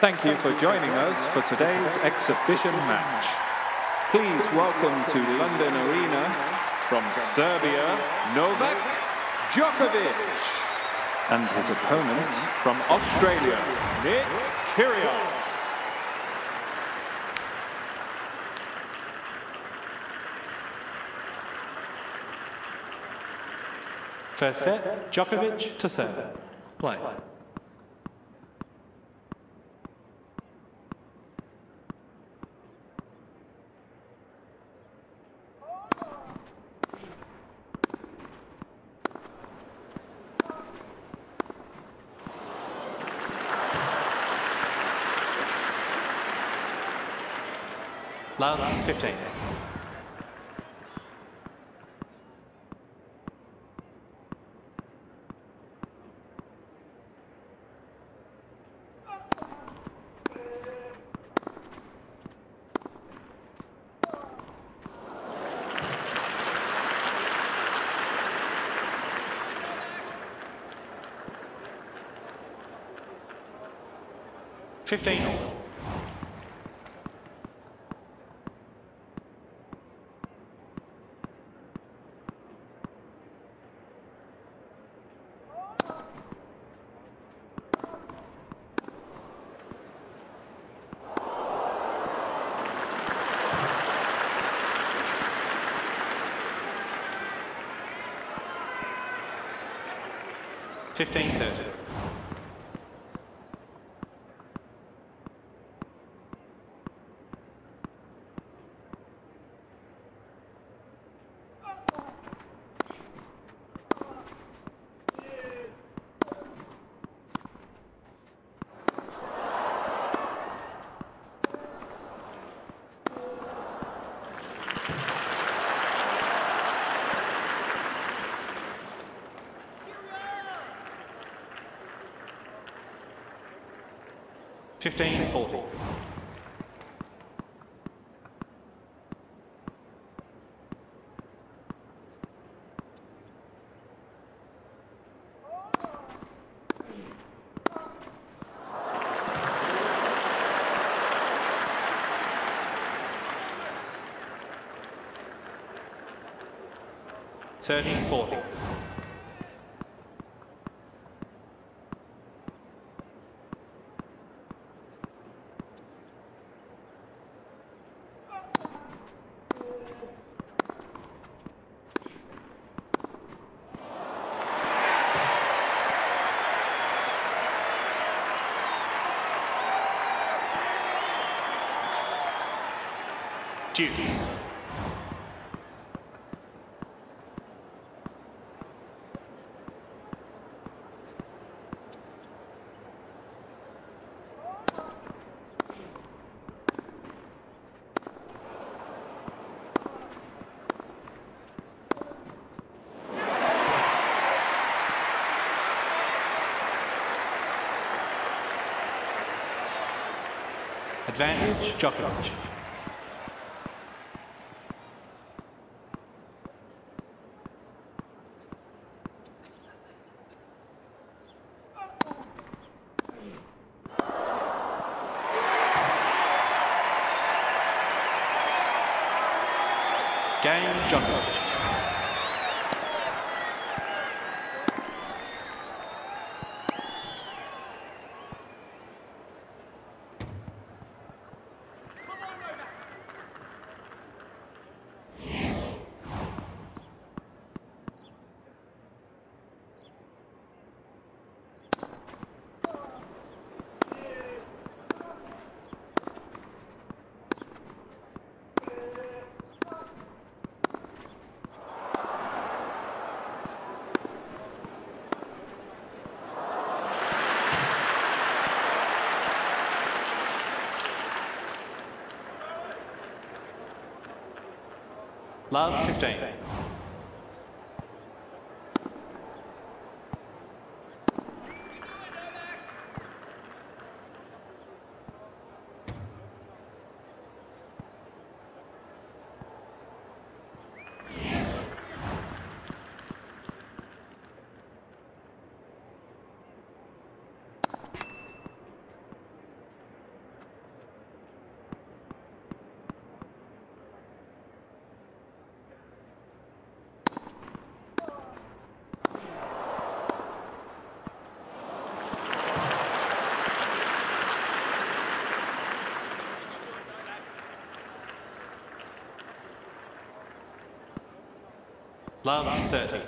Thank you for joining us for today's exhibition match. Please welcome to London Arena from Serbia, Novak Djokovic. And his opponent from Australia, Nick Kyrgios. First set, Djokovic to serve. Play. Love, 15. Fifteen all. Fifteen thirty. Fifteen forty. Thirteen forty. Deuce. Advantage, Djokovic. Game, Djokovic. Love, 15. Love 30.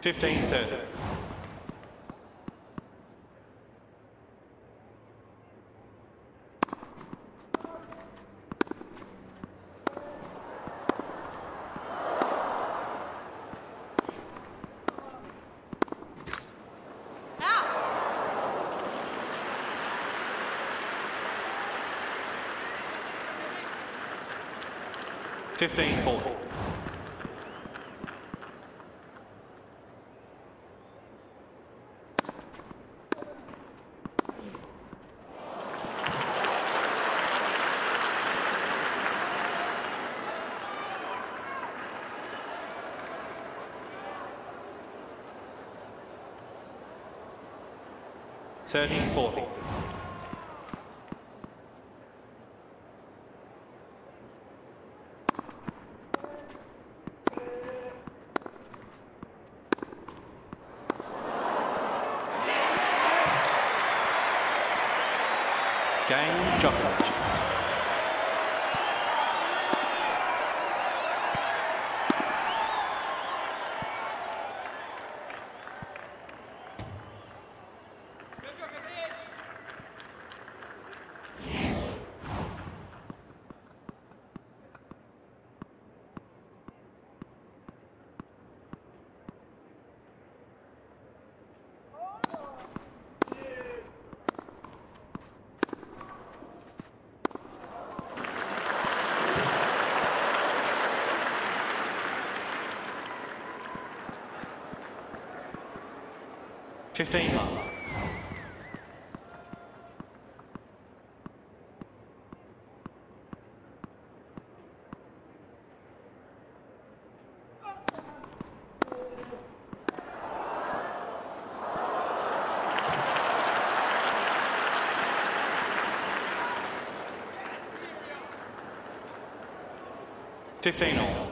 Fifteen thirty. Fifteen forty. Thirteen forty. 15 love. Fifteen all.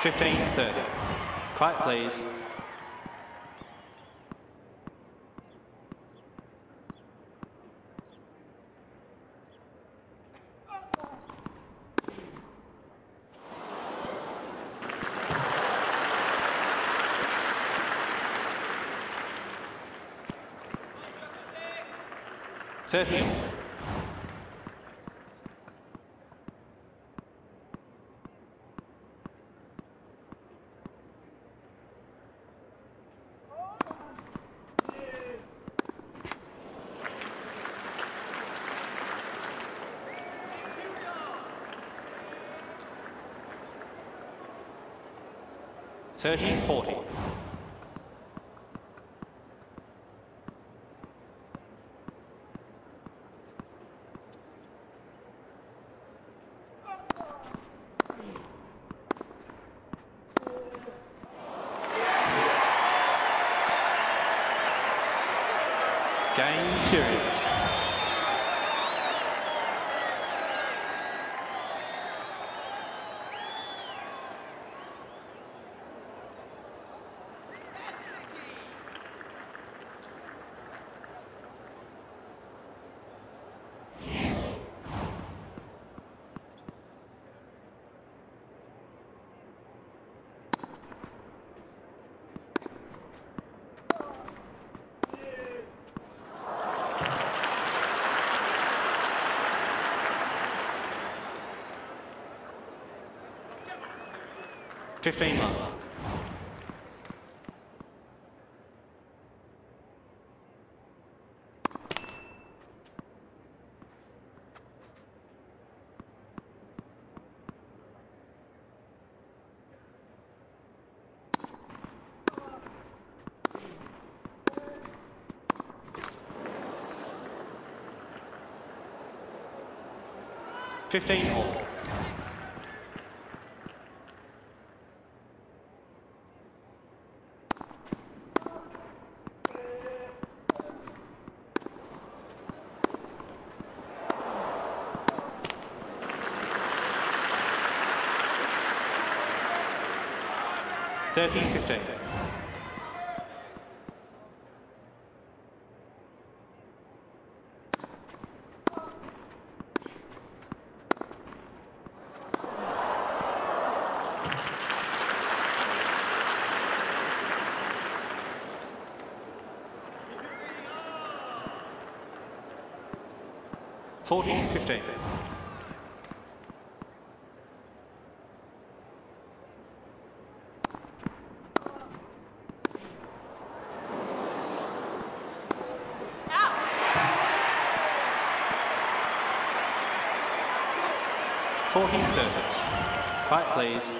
Fifteen thirty. Quiet, please. Thirteen 30, 40. 15 months. Fifteen. Thirteen fifteen. Fourteen fifteen. Fourteen thirty. Quiet, please.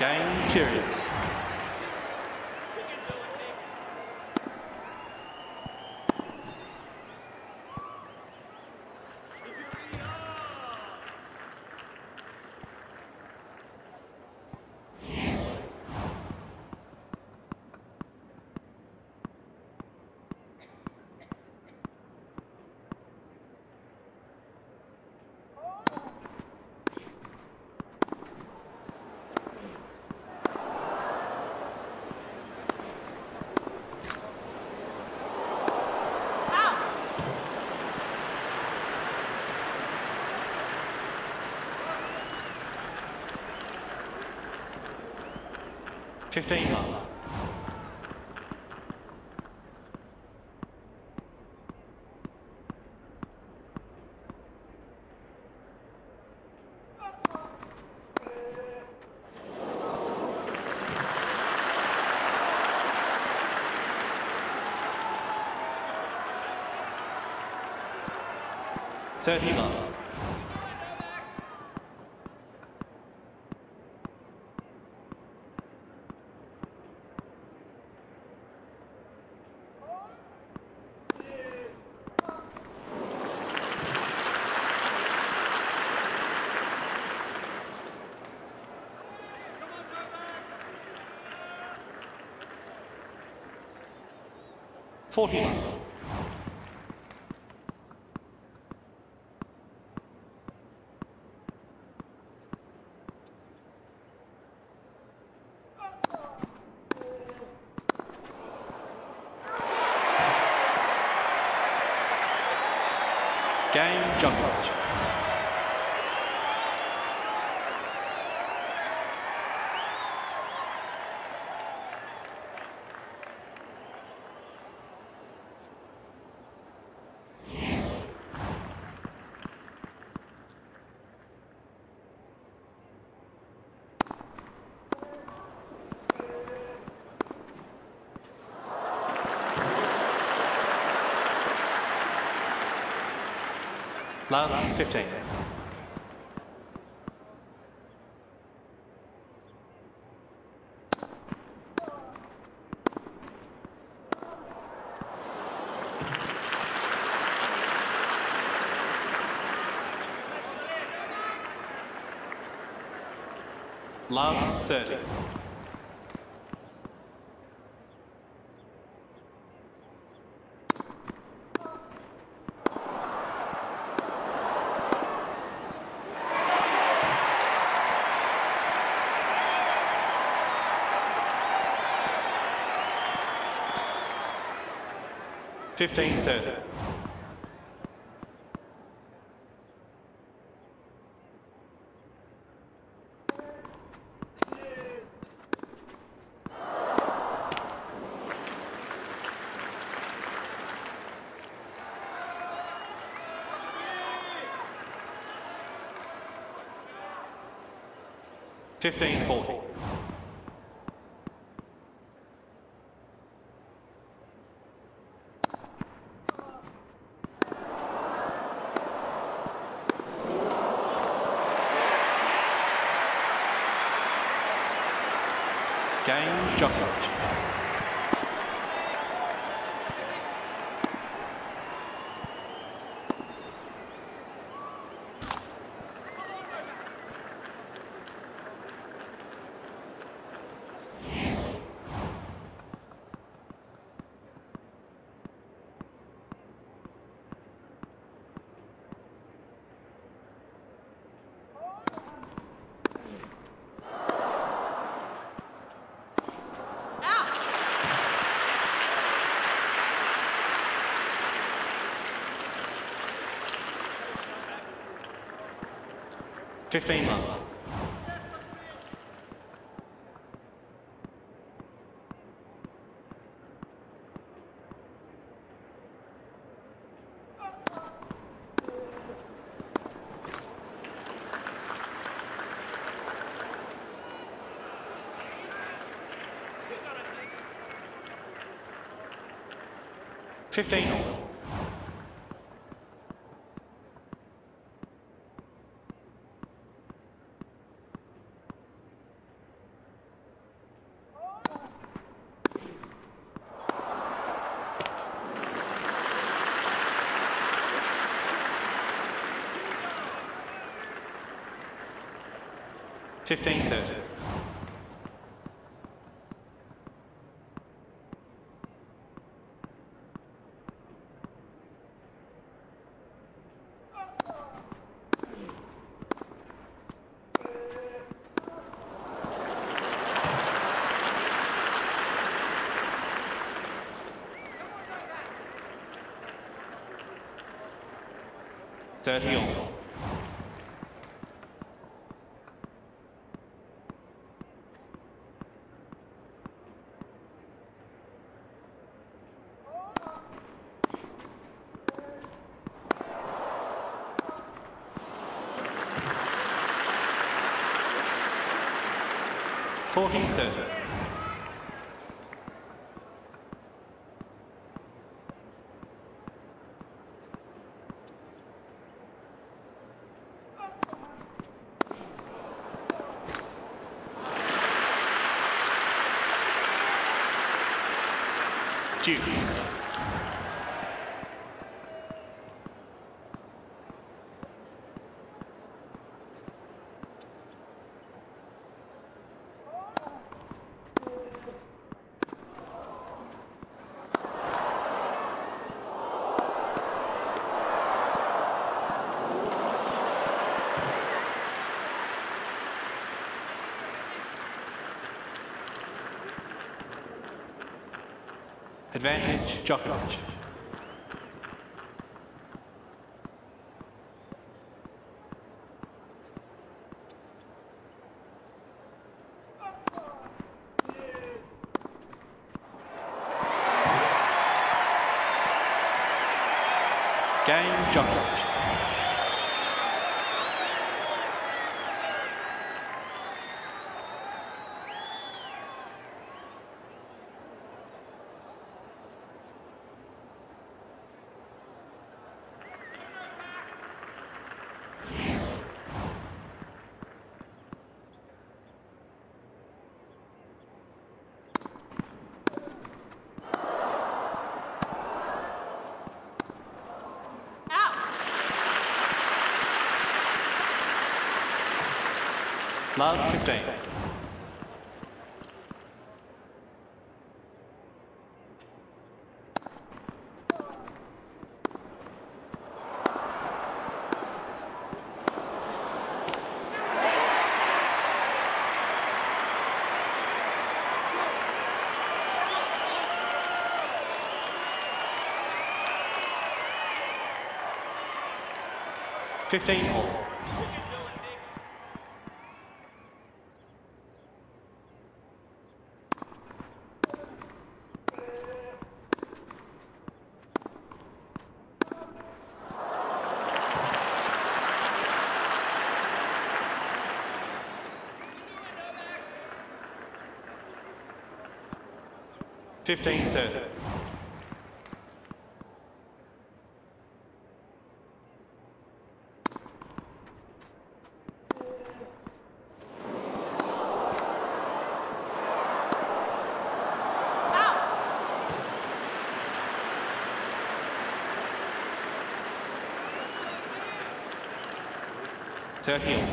Game Kyrgios. 15 yards. Thirty yards. 40 miles. Love, 15. Love, 30. Fifteen thirty. Fifteen forty. 15 months. Fifteen. 1530. Thirty on. 14-30. Deuce. Advantage, Djokovic. Game, Djokovic. Love 15. Fifteen all. 15-30. Thirteen.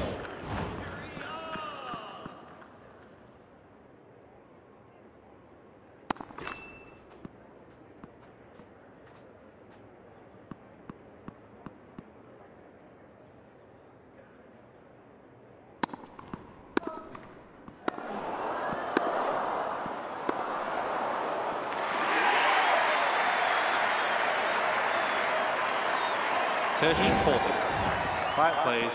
13. Thirteen forty. Quiet please.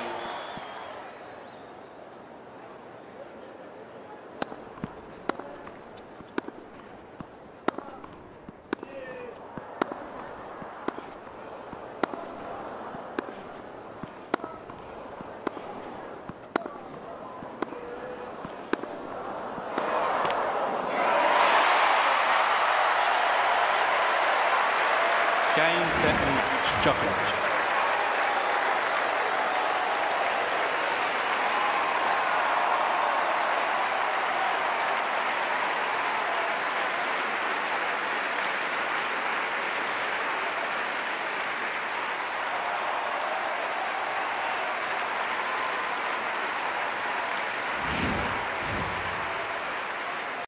Game, set. Djokovic.